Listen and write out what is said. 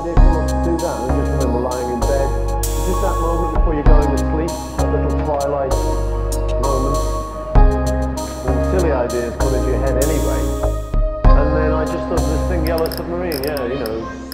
idea come up to do that? And I just remember lying in bed. Just that moment before you're going to sleep, that little twilight moment. When silly ideas come into your head anyway. And then I just thought of this thing, Yellow Submarine, yeah, you know.